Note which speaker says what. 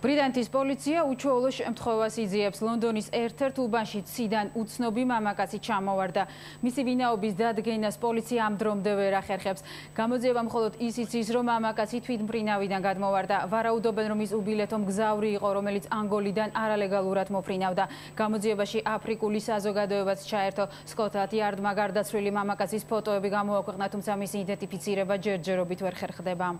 Speaker 1: ბრიტანეთის პოლიცია უჩვეულო შემთხვევას იძიებს ლონდონის ერთ-ერთ უბანში ციდან უცნობი მამაკაცი ჩამოვარდა. მისი ვინაობის დადგენას პოლიცია ამ დრომდე ვერ ახერხებს. გამოძიება მხოლოდ ის იცის, რომ მამაკაცი თვითმფრინავიდან გადმოვარდა. ვარაუდობენ, რომ ის უბილეთო მგზავრი იყო, რომელიც ანგოლიდან არალეგალურად მოფრინავდა. გამოძიებაში აფრიკული საზოგადოებაც ჩაერთო. სკოტ იარდმა გარდაცვლილი მამაკაცის ფოტოები გამოაქვეყნა, თუმცა მისი იდენტიფიცირება ჯერჯერობით ვერ ხერხდება.